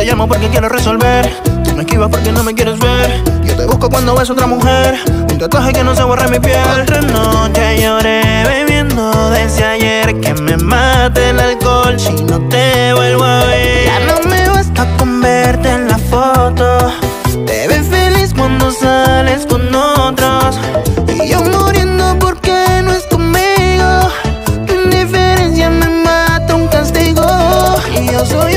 te llamo porque quiero resolver. Tú me esquivas porque no me quieres ver. Yo te busco cuando ves otra mujer. Un tatuaje que no se borra mi piel. Otra noche lloré bebiendo desde ayer. Que me mate el alcohol si no te vuelvo a ver. Ya no me basta con verte en la foto. Te ves feliz cuando sales con otros. Y yo muriendo porque no es conmigo. Tu indiferencia me mata un castigo. Y yo soy